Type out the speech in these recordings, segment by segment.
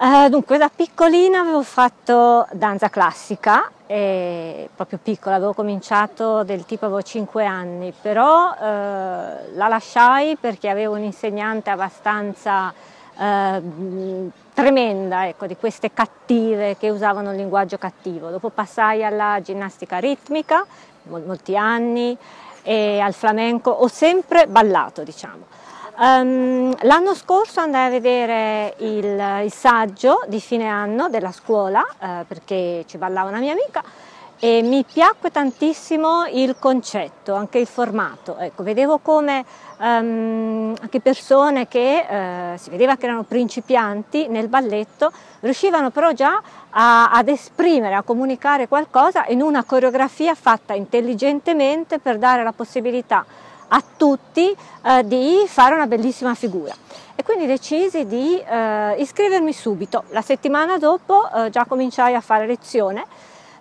Uh, dunque da piccolina avevo fatto danza classica, proprio piccola, avevo cominciato del tipo avevo 5 anni, però uh, la lasciai perché avevo un'insegnante abbastanza uh, tremenda, ecco, di queste cattive che usavano il linguaggio cattivo. Dopo passai alla ginnastica ritmica, molti anni, e al flamenco, ho sempre ballato, diciamo. Um, l'anno scorso andai a vedere il, il, saggio di fine anno della scuola uh, perché ci ballava una mia amica e mi piacque tantissimo il concetto, anche il formato. Ecco, vedevo come um, anche persone che uh, si vedeva che erano principianti nel balletto riuscivano però già a, ad esprimere, a comunicare qualcosa in una coreografia fatta intelligentemente per dare la possibilità a tutti eh, di fare una bellissima figura e quindi decisi di eh, iscrivermi subito. La settimana dopo eh, già cominciai a fare lezione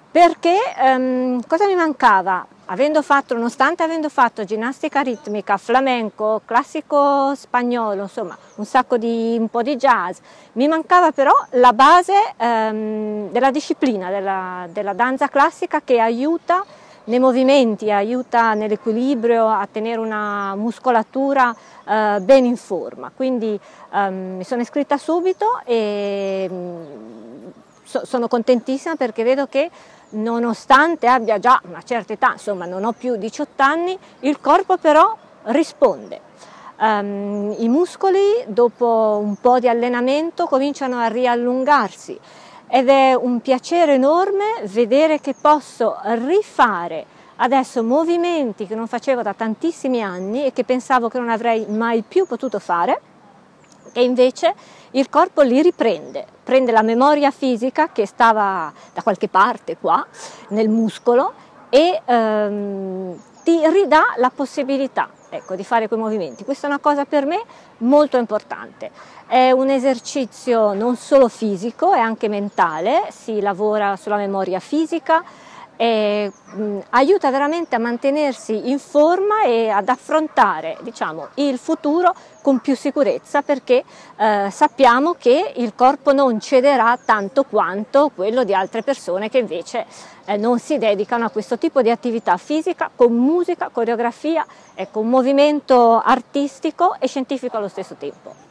perché ehm, cosa mi mancava? Avendo fatto, nonostante avendo fatto ginnastica ritmica, flamenco, classico spagnolo, insomma un sacco di, un po' di jazz, mi mancava però la base ehm, della disciplina, della, della danza classica che aiuta nei movimenti, aiuta nell'equilibrio a tenere una muscolatura eh, ben in forma. Quindi ehm, mi sono iscritta subito e mm, so, sono contentissima perché vedo che nonostante abbia già una certa età, insomma non ho più 18 anni, il corpo però risponde. Um, I muscoli dopo un po' di allenamento cominciano a riallungarsi ed è un piacere enorme vedere che posso rifare adesso movimenti che non facevo da tantissimi anni e che pensavo che non avrei mai più potuto fare e invece il corpo li riprende, prende la memoria fisica che stava da qualche parte qua nel muscolo e ehm, ti ridà la possibilità ecco, di fare quei movimenti. Questa è una cosa per me molto importante. È un esercizio non solo fisico, è anche mentale, si lavora sulla memoria fisica, e, mh, aiuta veramente a mantenersi in forma e ad affrontare diciamo, il futuro con più sicurezza perché eh, sappiamo che il corpo non cederà tanto quanto quello di altre persone che invece eh, non si dedicano a questo tipo di attività fisica con musica, coreografia, ecco, un movimento artistico e scientifico allo stesso tempo.